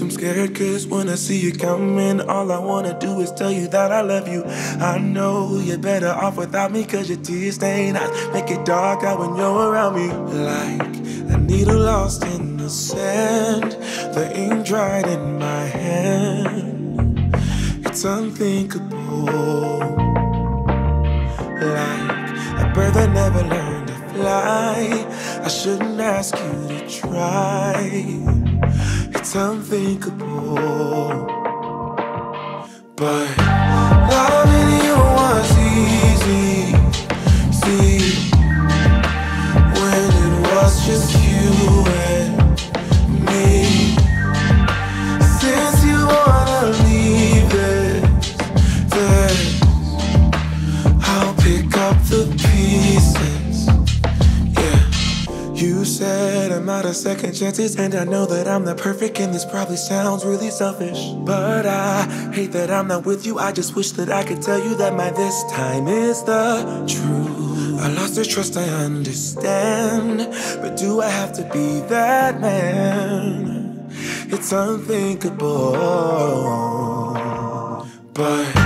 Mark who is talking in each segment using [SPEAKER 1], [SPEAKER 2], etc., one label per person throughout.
[SPEAKER 1] I'm scared cause when I see you coming, all I wanna do is tell you that I love you. I know you're better off without me cause your tears stain eyes make it dark out when you're around me. Like a needle lost in the sand, the ink dried in my hand. It's unthinkable. Like a bird that never learned to fly, I shouldn't ask you to try it's unthinkable. But second chances, and I know that I'm not perfect, and this probably sounds really selfish. But I hate that I'm not with you. I just wish that I could tell you that my this time is the truth. I lost your trust, I understand. But do I have to be that man? It's unthinkable. But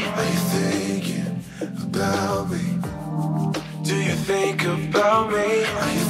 [SPEAKER 1] think about me?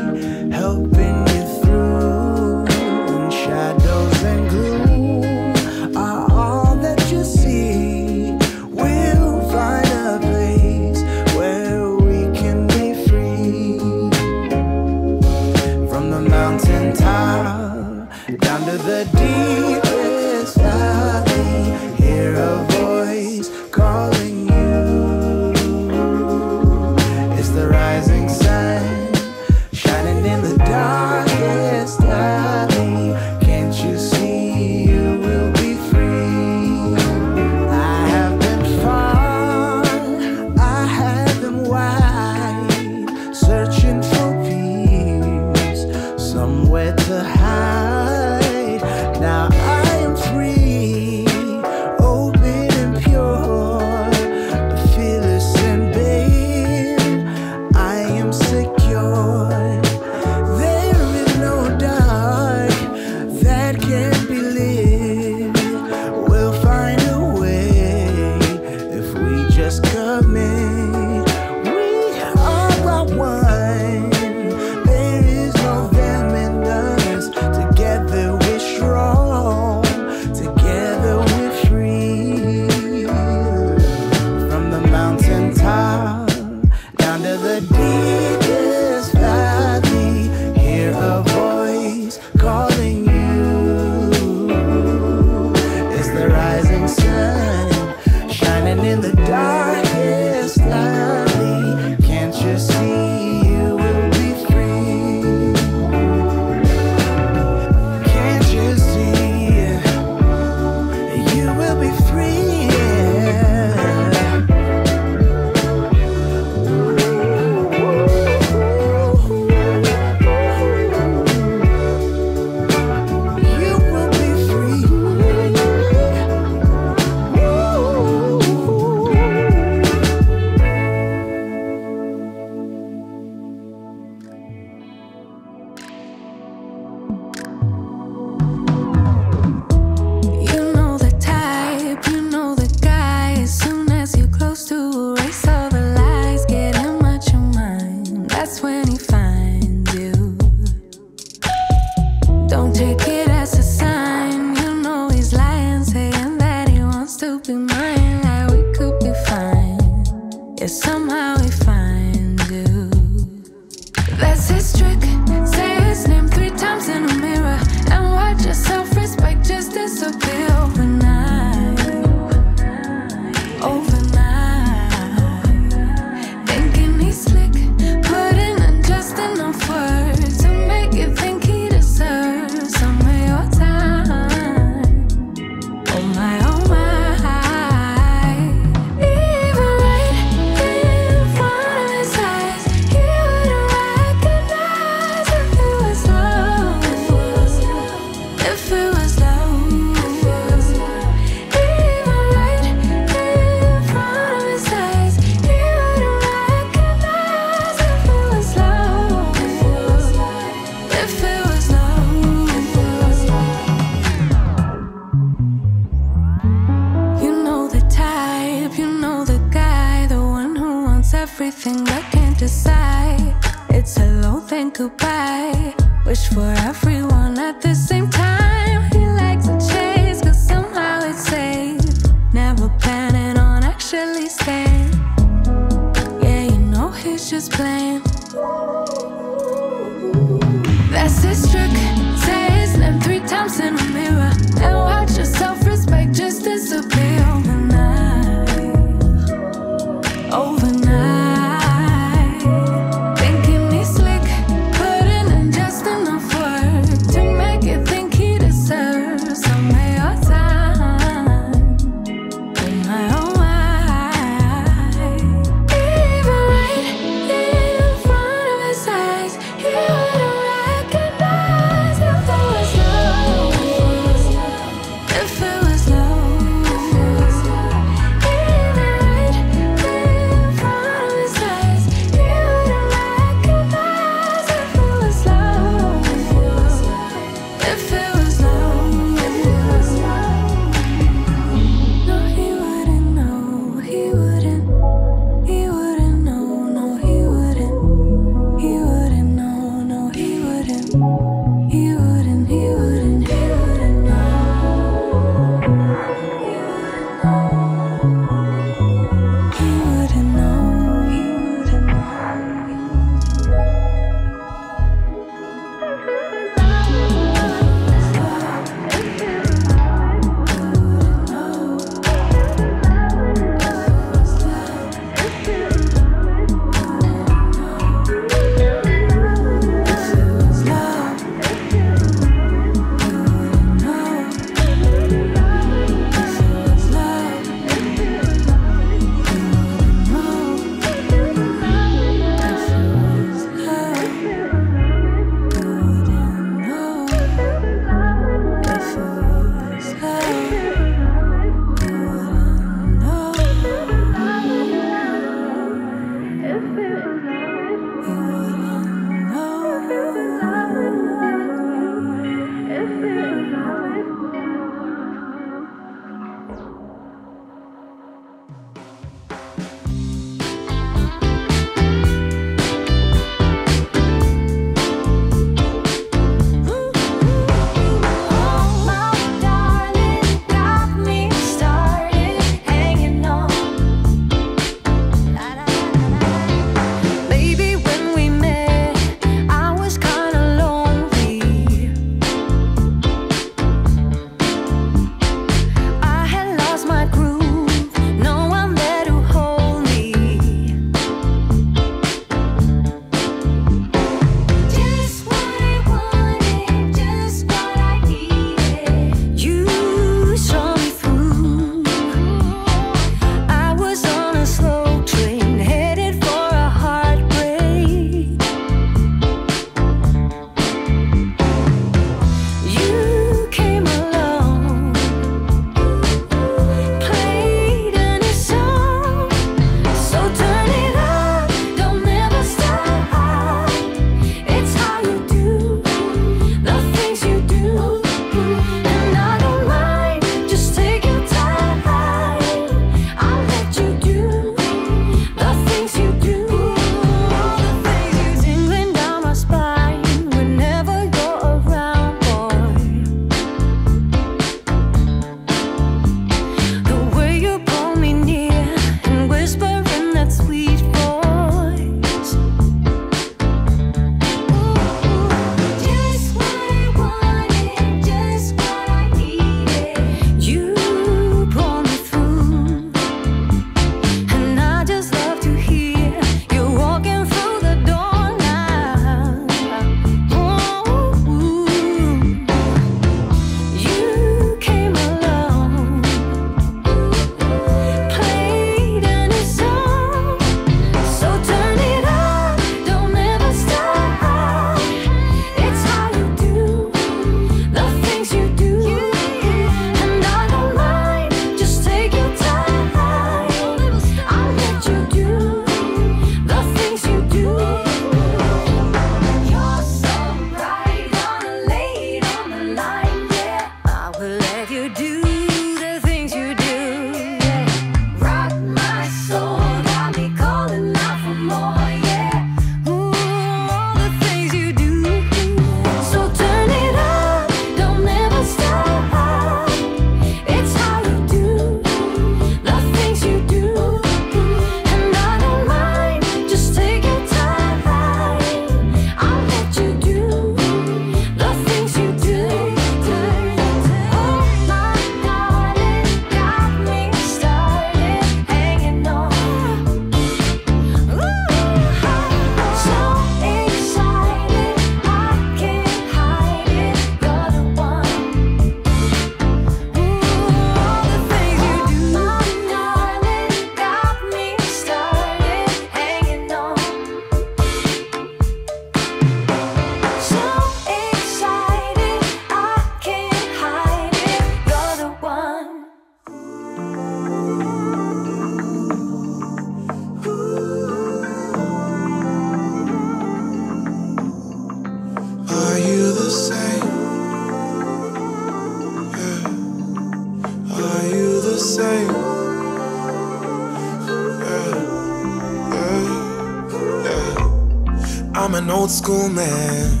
[SPEAKER 2] School
[SPEAKER 1] man.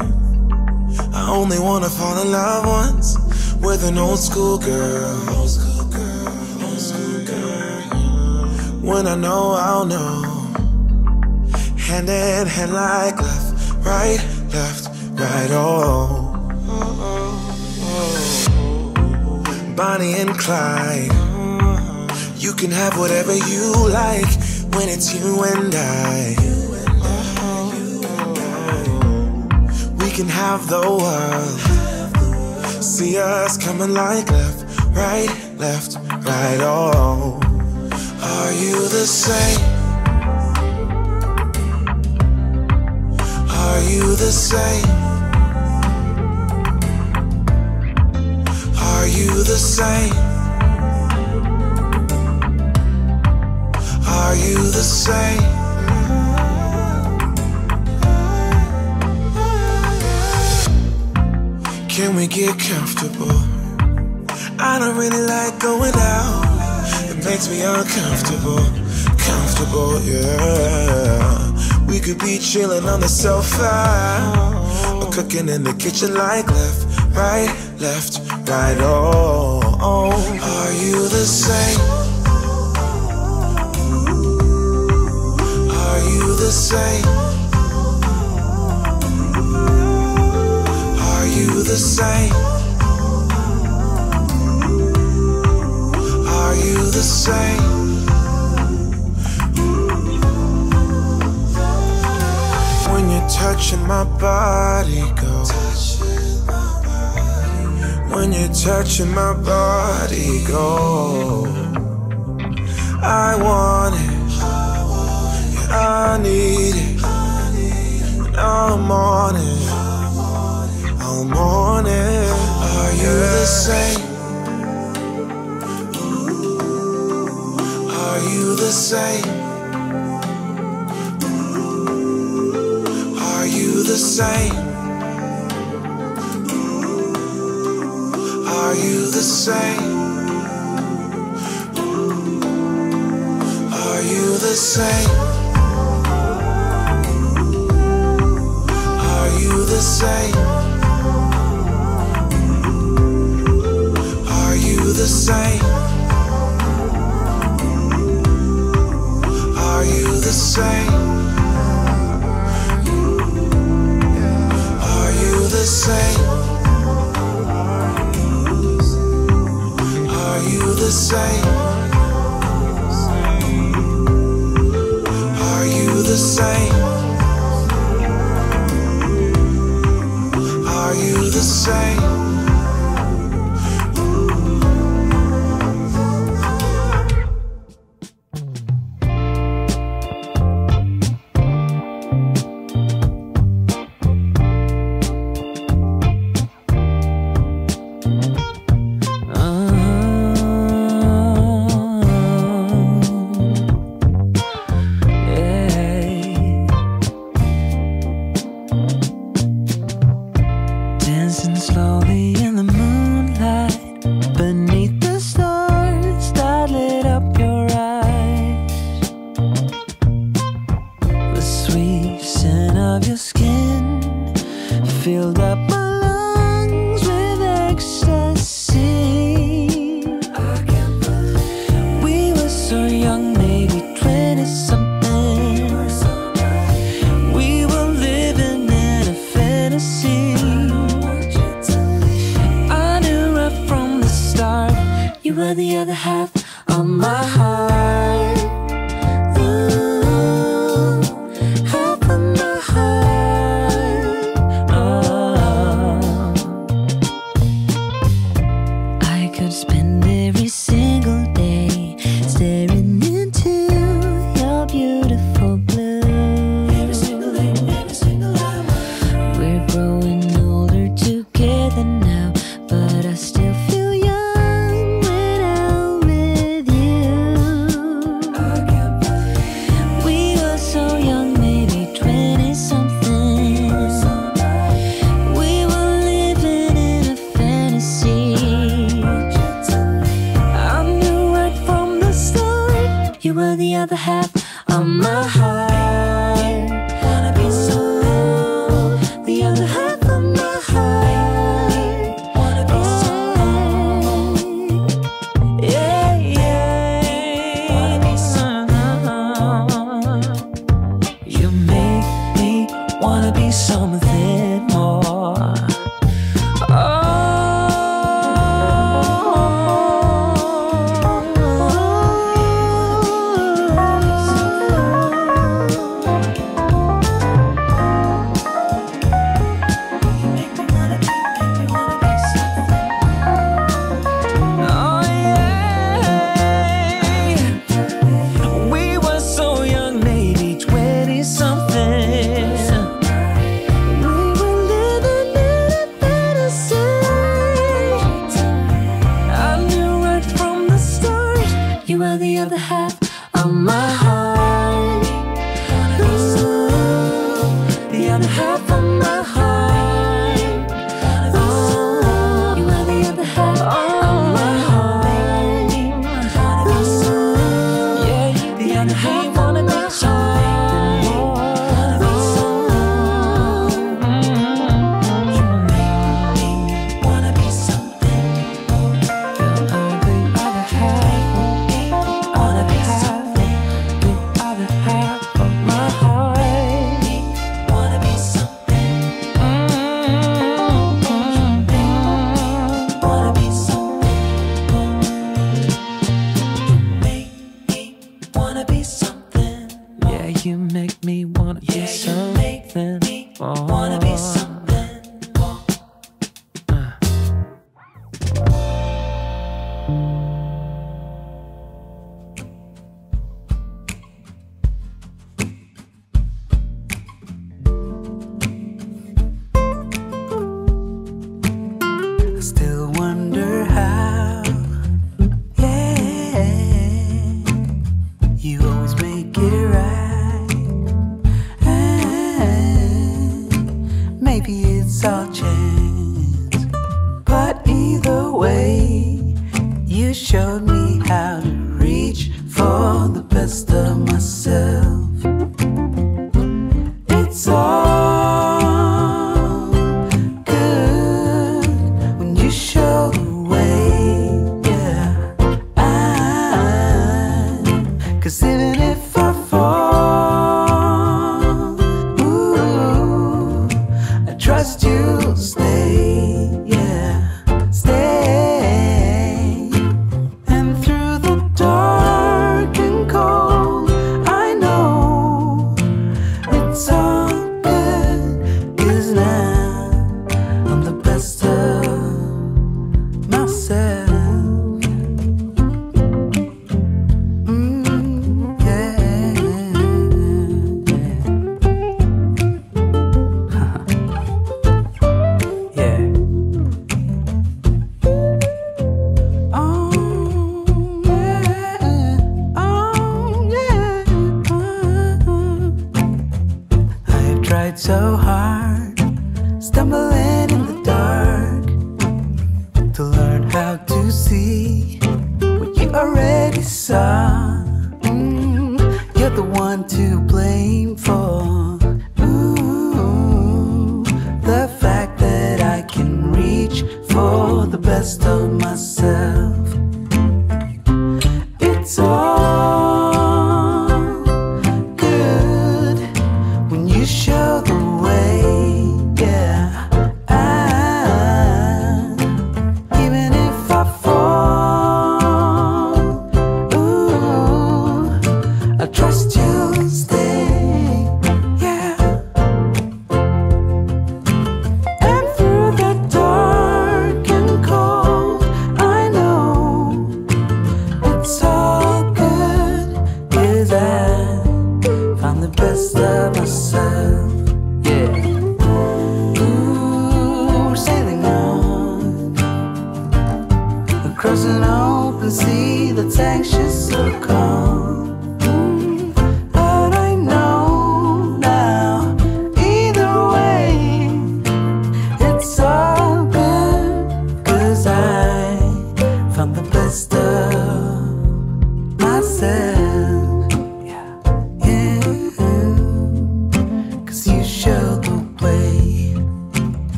[SPEAKER 1] I only wanna fall in love once with an old school girl. Old school girl, old school girl. When I know, I'll know. Hand in hand like left, right, left, right, oh. oh, oh. Bonnie and Clyde. You can have whatever you like when it's you and I. can have the world. See us coming like left, right, left, right, oh. Are you the same? Are you the same? Are you the same? Are you the same? Can we get comfortable? I don't really like going out. It makes me uncomfortable. Comfortable, yeah. We could be chilling on the sofa. Or cooking in the kitchen like left, right, left, right, oh. oh. Are you the same? Are you the same? The same? Are you the same? When you're touching my body, go. When you're touching my body, go. I want it. Yeah, I need it. And I'm on it. I'm. Are you the same? Are you the same? Are you the same? Are you the same? Are you the same? Are you the same? The same? Are you the same? Are you the same? Are you the same? Are you the same? Are you the same?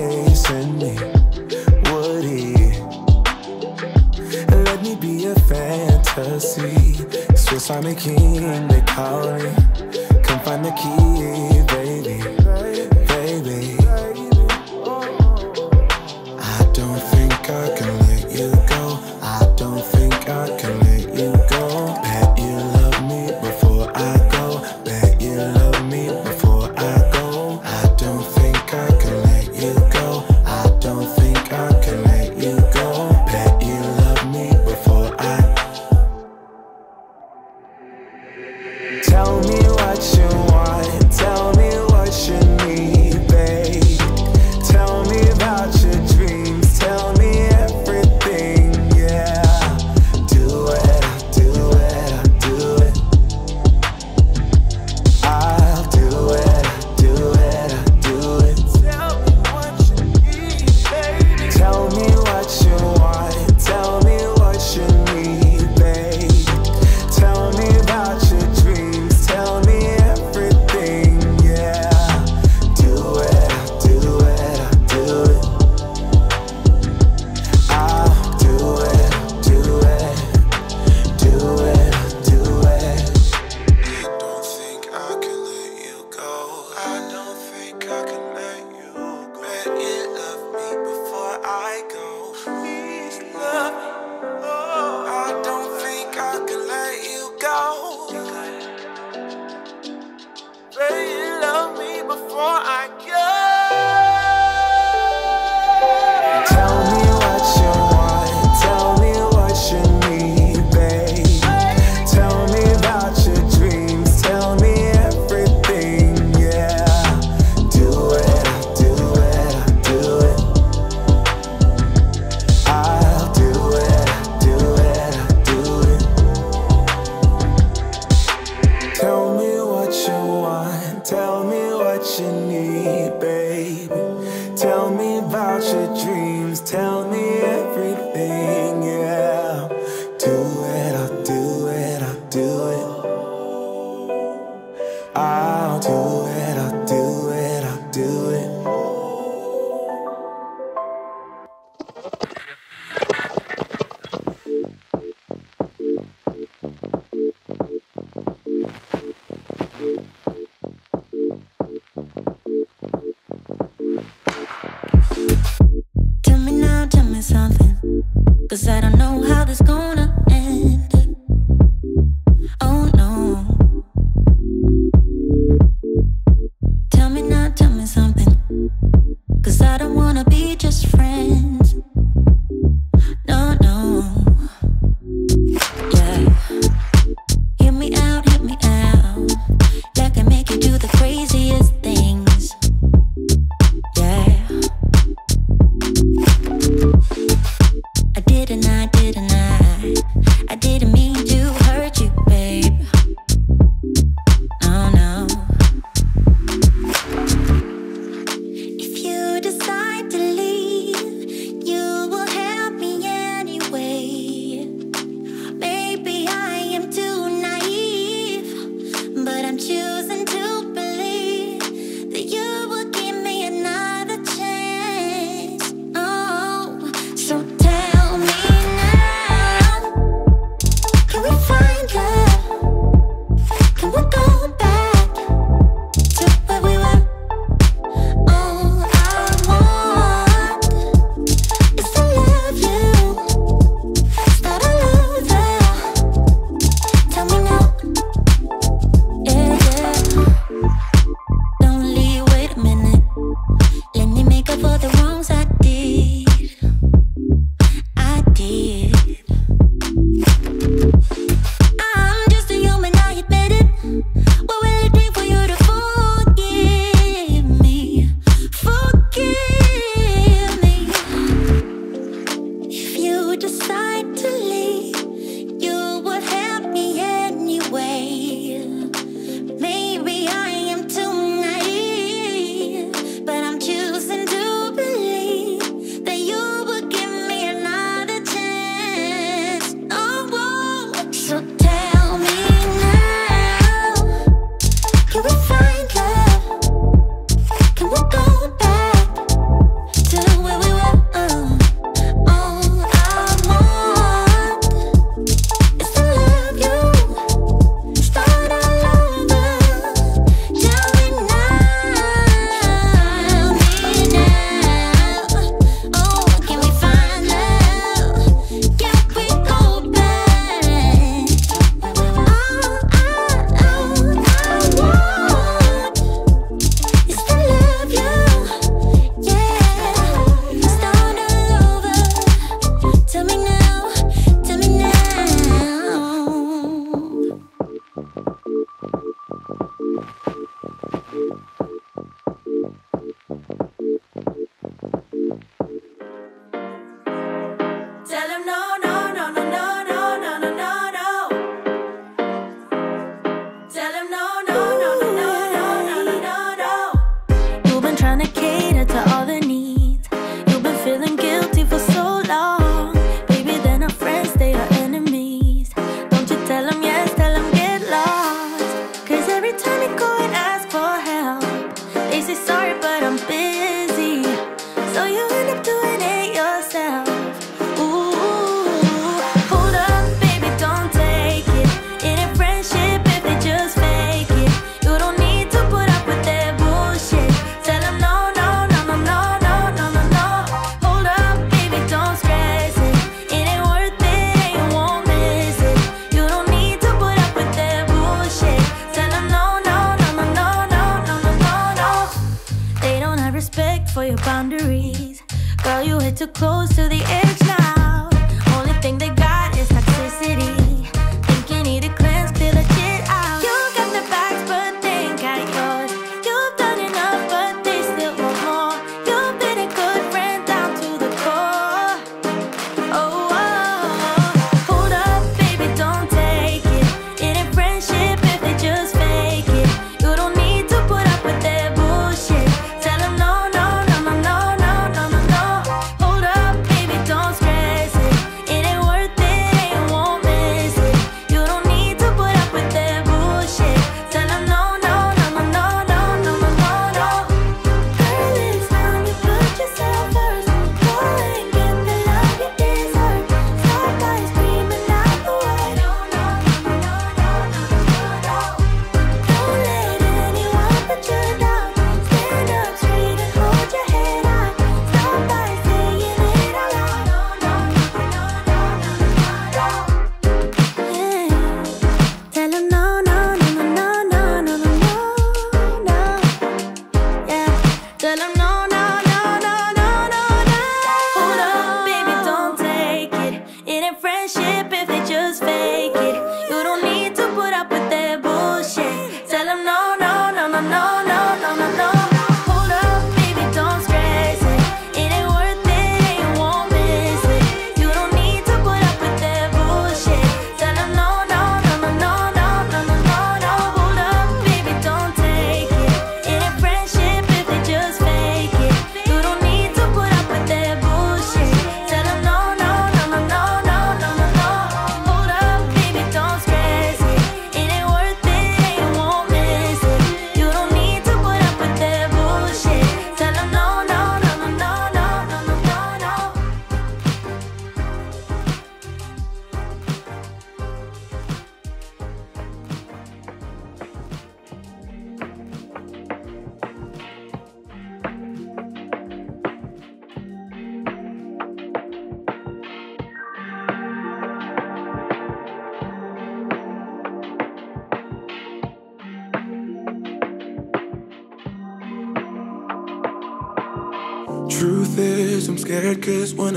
[SPEAKER 3] chasing me?
[SPEAKER 1] Would he let me be a fantasy? Swiss Army King, they call me. Come find the key.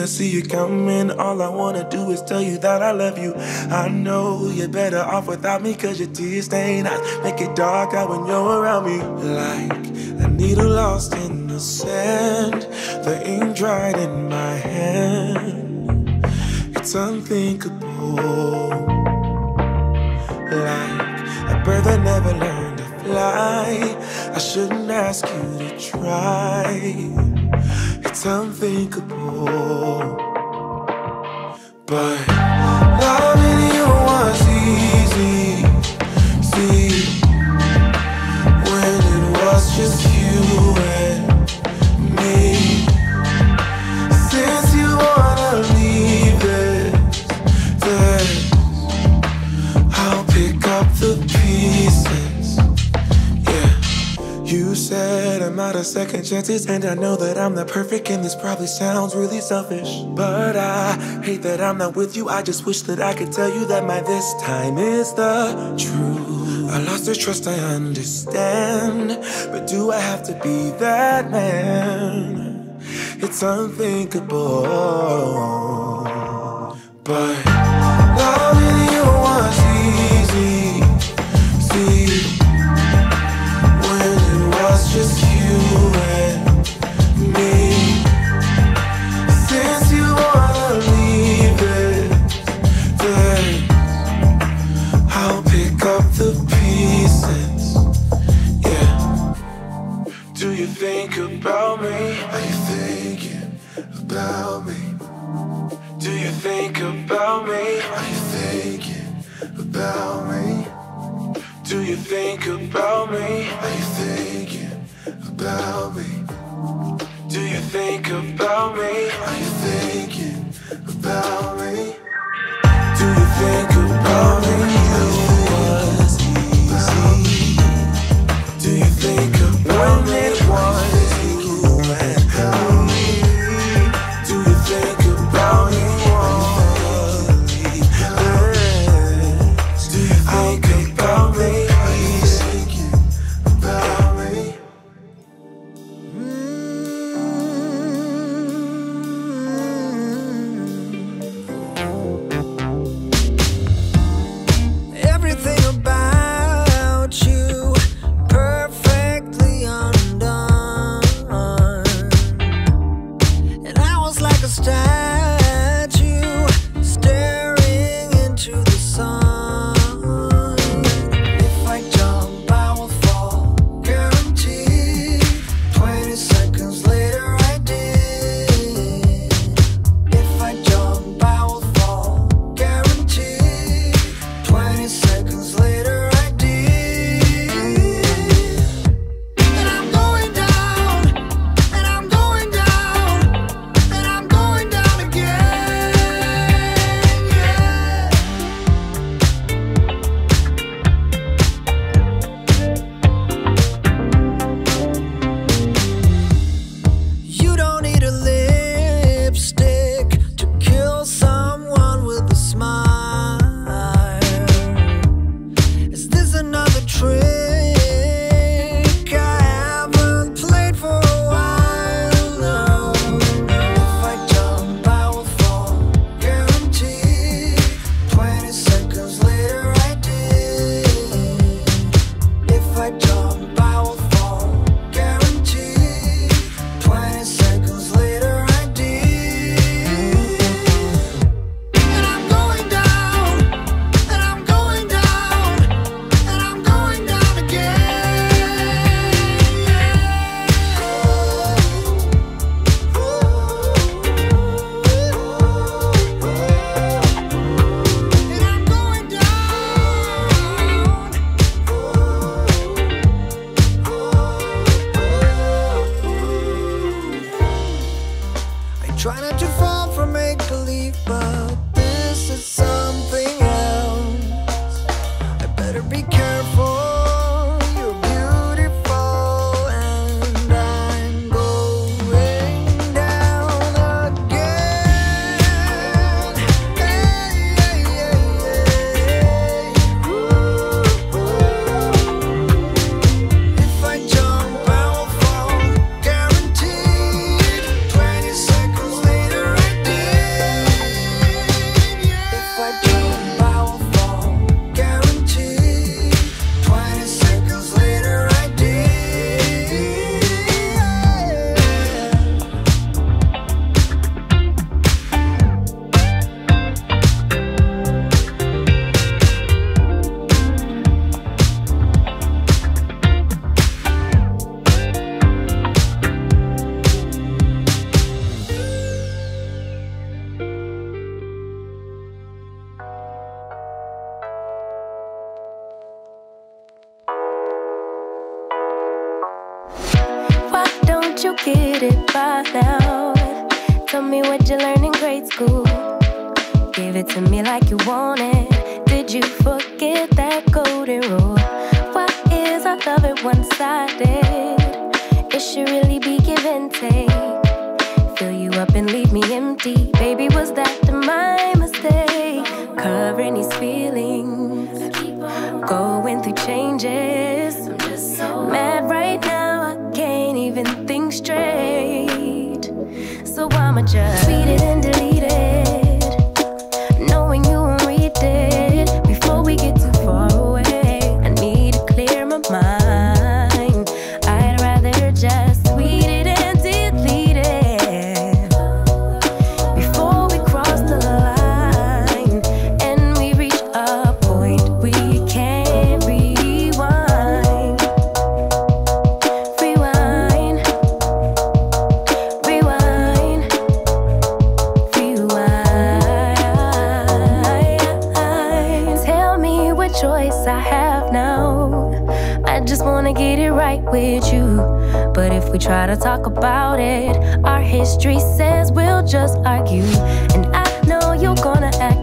[SPEAKER 4] I
[SPEAKER 1] see you coming, all I wanna do is tell you that I love you. I know you're better off without me, cause your tears stain eyes make it dark out when you're around me. Like a needle lost in the sand, the ink dried in my hand. It's unthinkable. Like a bird that never learned to fly, I shouldn't ask you to try. It's unthinkable. But loving you was easy. See, when it was just you and me. Since you wanna leave this, I'll pick up the pieces. Yeah, you said I'm out of second chances, and I know that. I'm not perfect and this probably sounds really selfish But I hate that I'm not with you. I just wish that I could tell you that my this time is the truth. I lost the trust, I understand But do I have to be that man? It's unthinkable. tell me. me
[SPEAKER 2] what you learned in grade school. Give it to me like you want it. Did you forget that golden rule? Why is our love it one sided? It should really be give and take. Fill you up and leave me empty. Baby, was that my mistake? Covering these feelings. Going through changes. I'm just so mad right now, I can't even think straight so I'ma just treat it and delete try to talk about it. Our history says we'll just argue, and I know you're gonna act.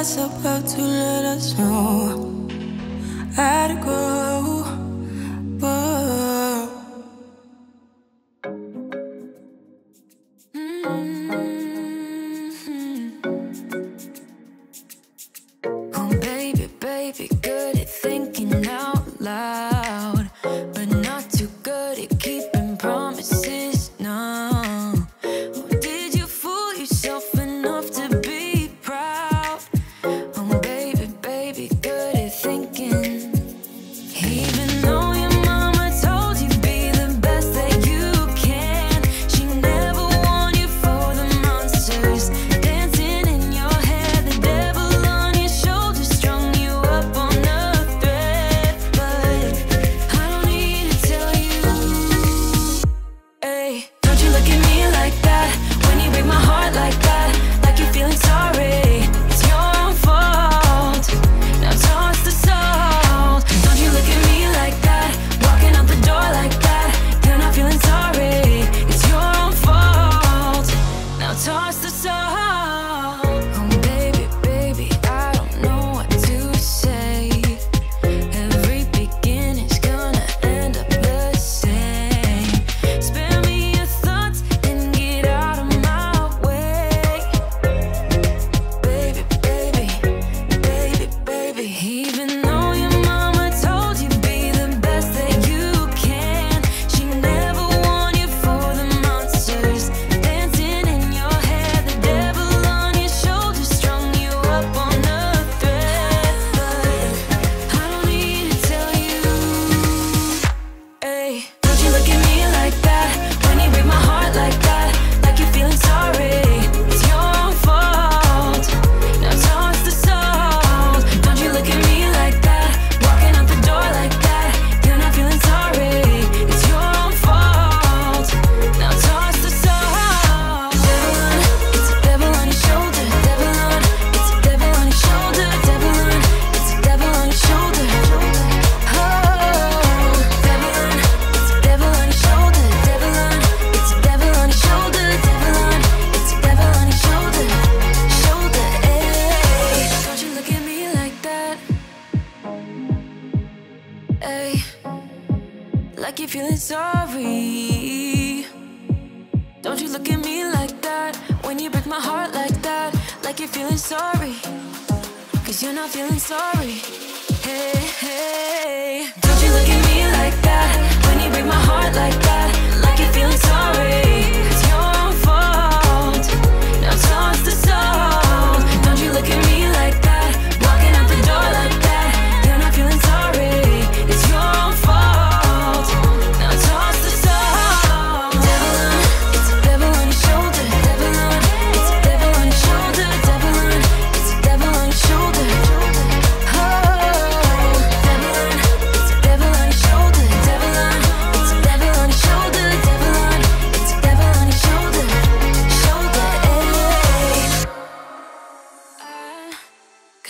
[SPEAKER 5] God's about to let
[SPEAKER 6] us know.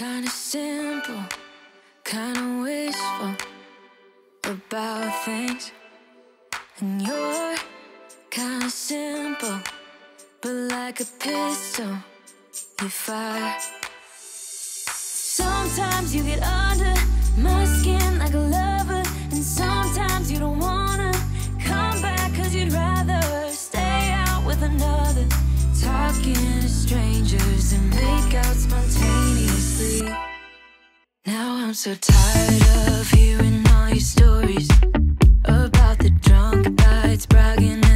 [SPEAKER 5] Kinda simple, kinda wishful about things. And you're kinda simple, but like a pistol, you fire. Sometimes you get under my skin like a lover, and sometimes you don't wanna come back cause you'd rather stay out with another strangers and make out spontaneously. Now I'm so tired of hearing all your stories about the drunk bites bragging.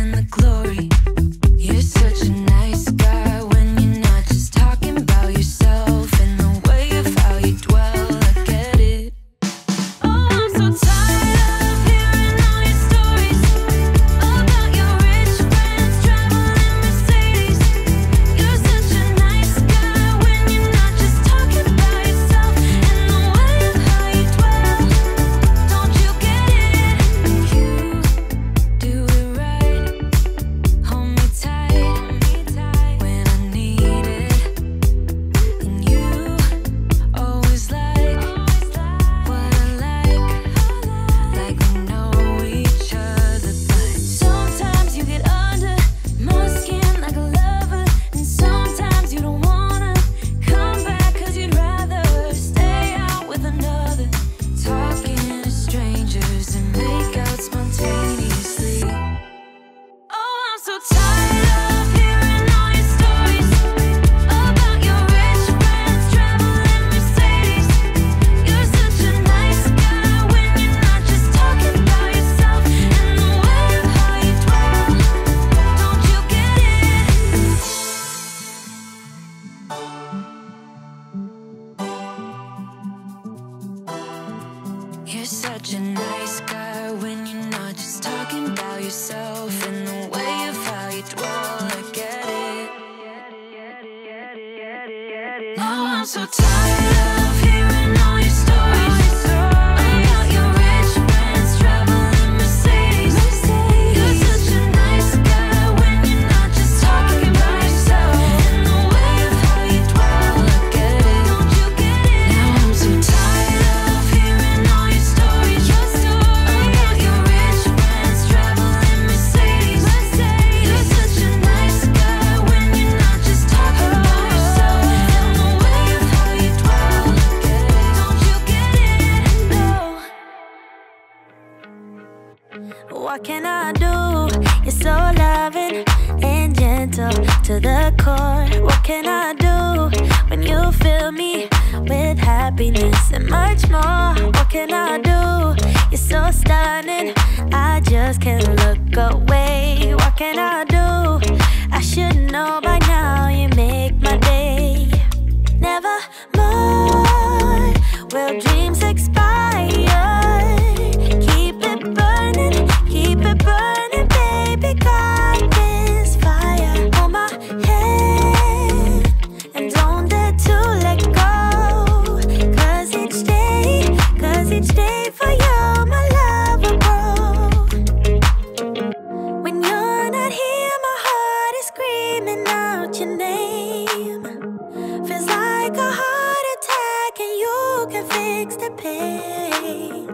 [SPEAKER 7] fix the pain.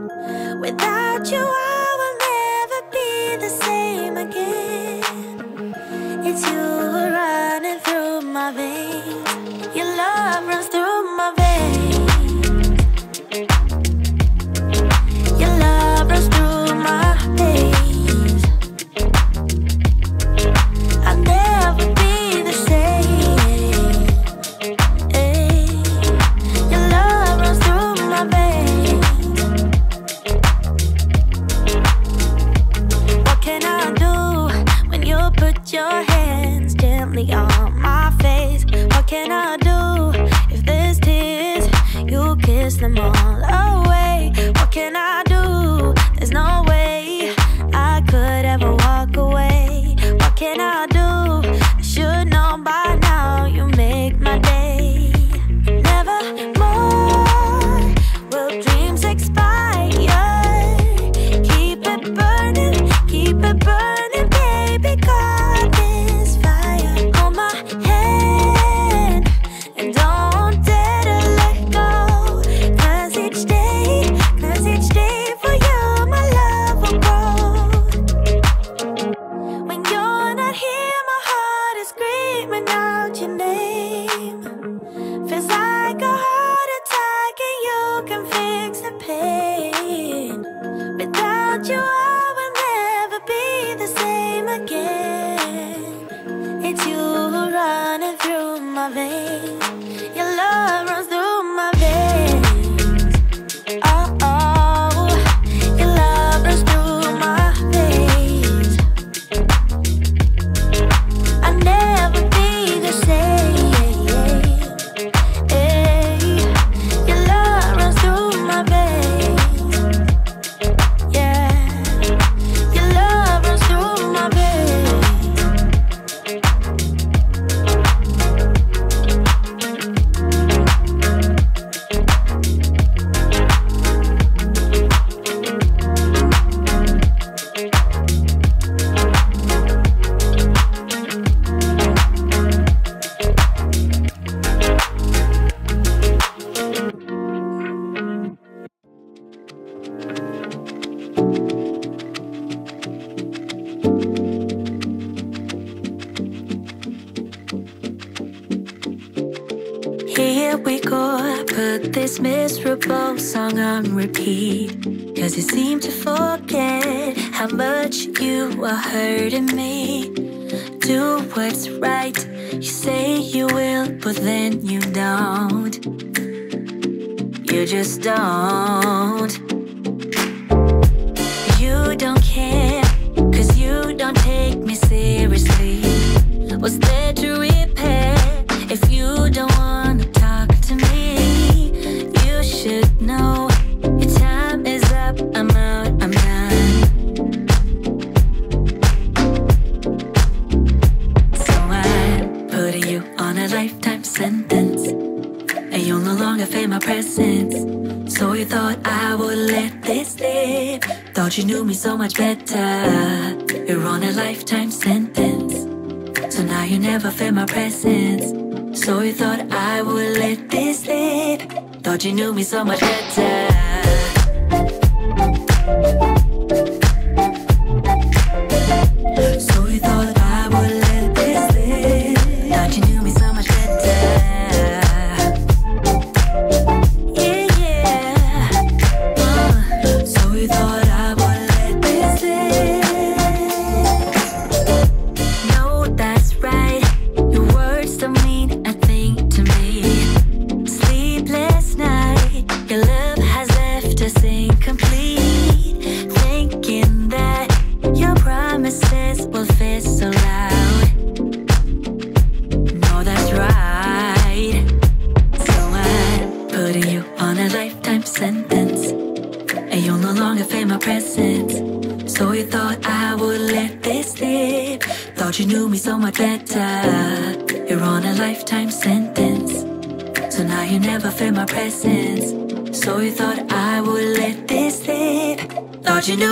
[SPEAKER 7] Without you, I will never be the same again. It's you running through my veins. Your love runs through. but you
[SPEAKER 6] knew me so much better.
[SPEAKER 8] what you know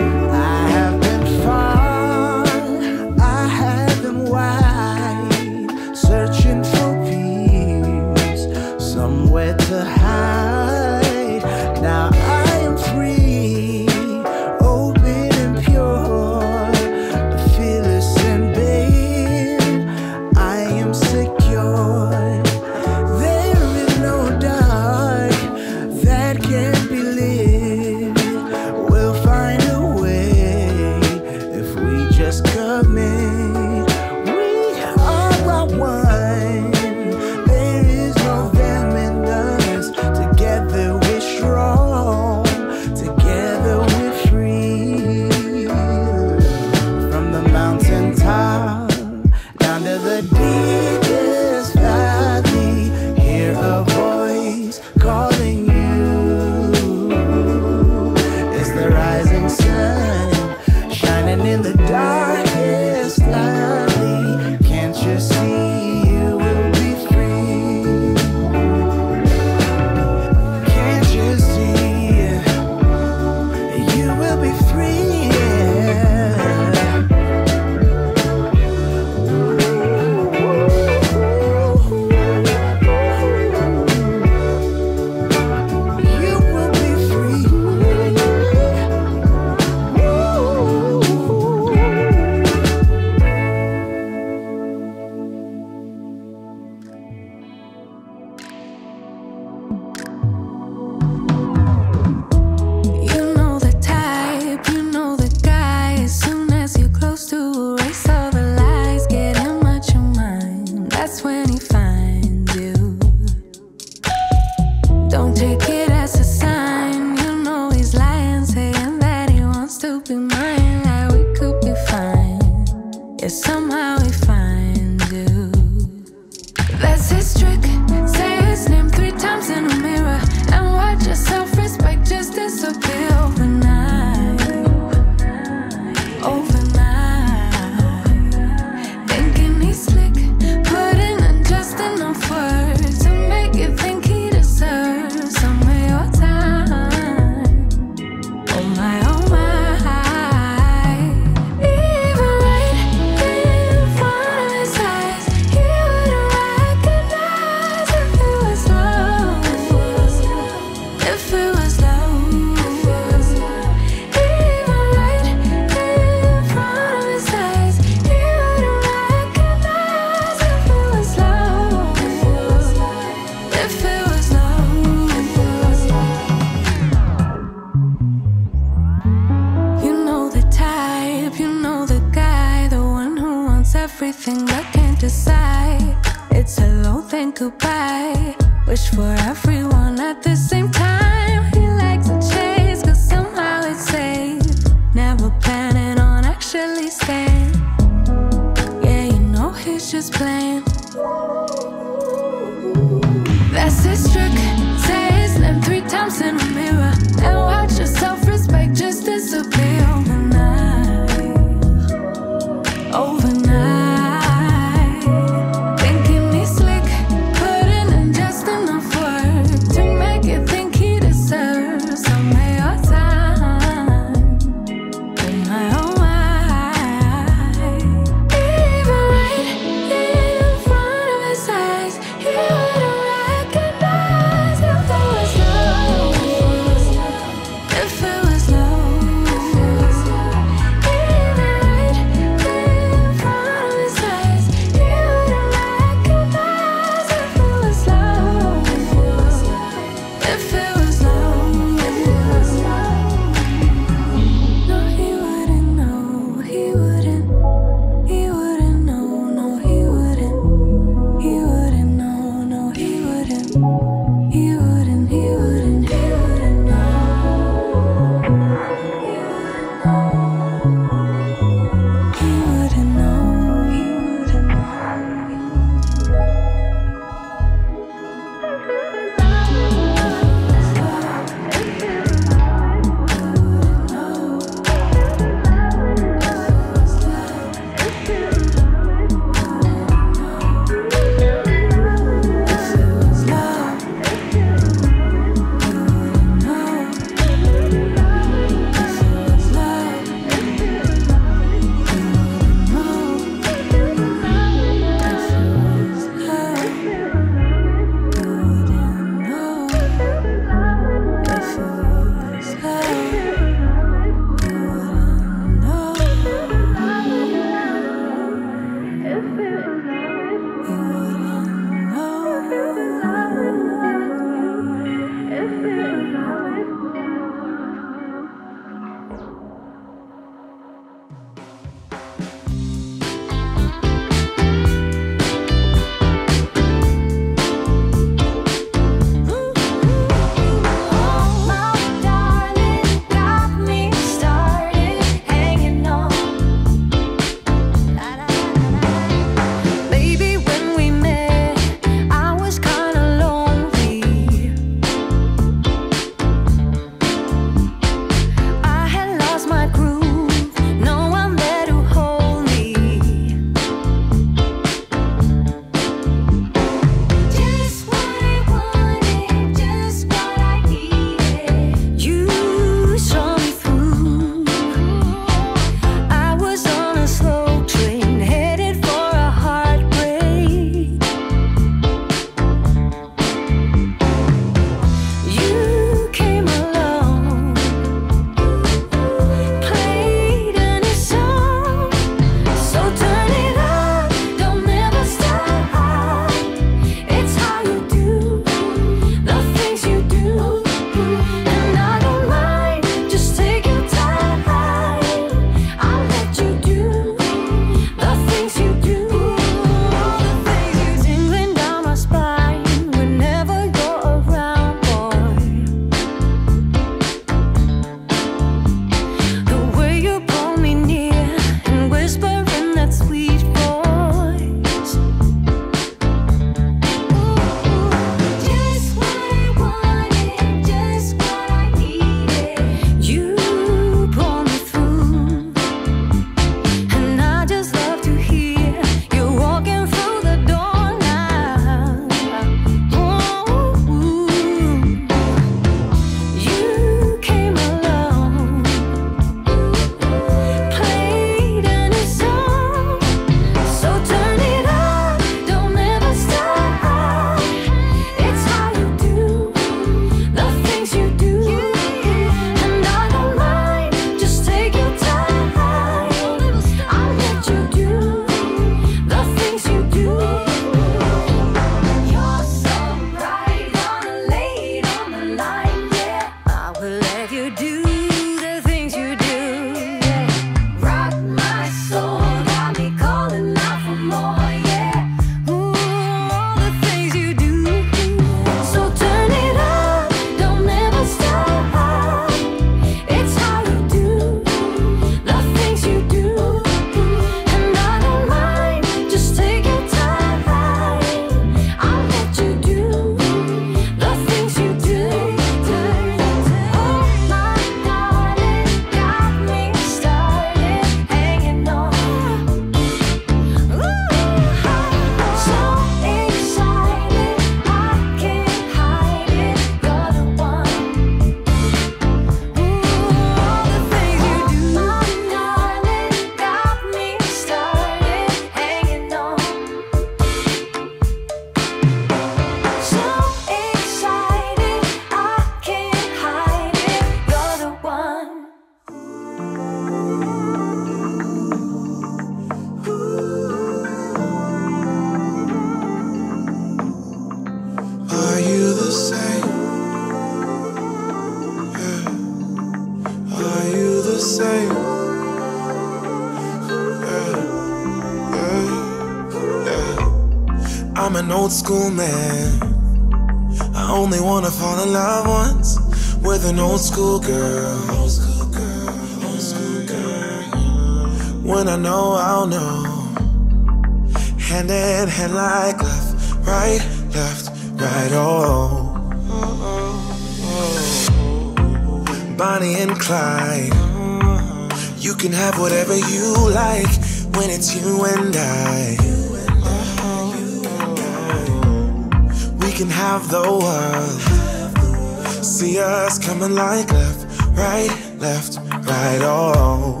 [SPEAKER 1] coming like left, right, left, right, oh.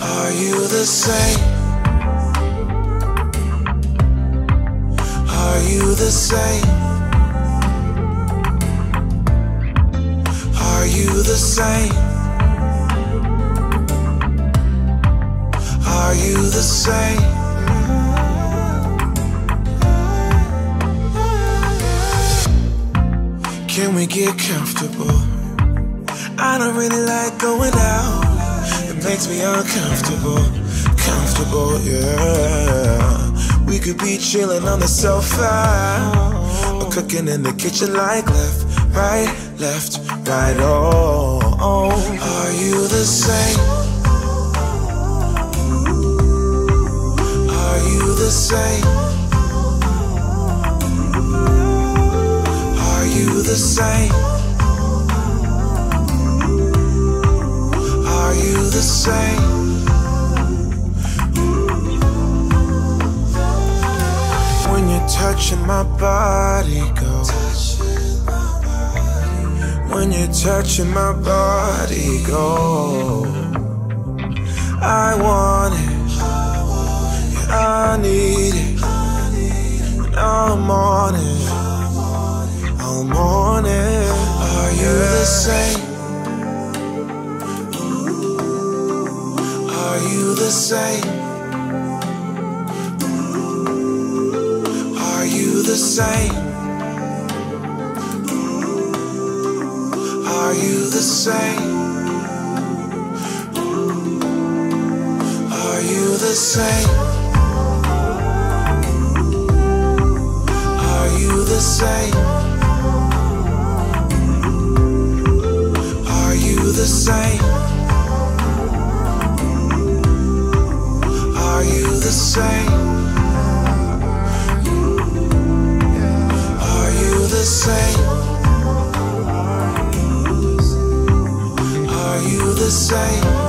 [SPEAKER 1] Are you the same? chilling on the sofa or cooking in the kitchen like left, right, left, right. Oh, oh. are you the same? Are you the same? Are you the same? Are you the same? touching my body go? When you're touching my body go? I want it, yeah, I need it, I'm on it, I'm on it. Oh, Are you the same? Are you the same? same? Are you the same? Are you the same? same.